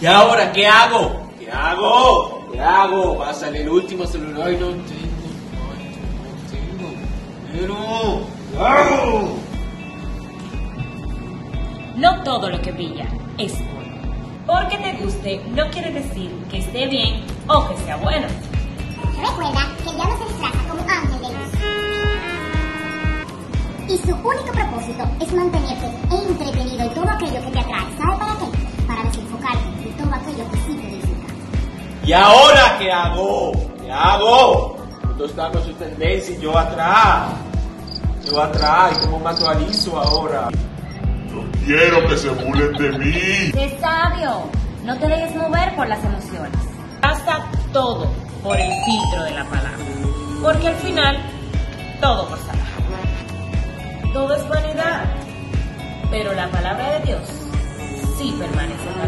¿Y ahora qué hago? ¿Qué hago? ¿Qué hago? Va a salir el último celular y no tengo. No tengo. Pero, ¿qué hago? No todo lo que brilla es oro. Porque te guste no quiere decir que esté bien o que sea bueno. Recuerda que el diablo se disfraza como ángel de luz. Y su único propósito es mantenerte entretenido ¿Y ahora qué hago? ¿Qué hago? Todos están con su tendencia y yo atrás. Yo atrás. ¿Y cómo me actualizo ahora? No quiero que se burlen de mí. Sé sabio, no te dejes mover por las emociones. Pasa todo por el filtro de la palabra. Porque al final, todo pasará. Todo es vanidad. Pero la palabra de Dios sí permanece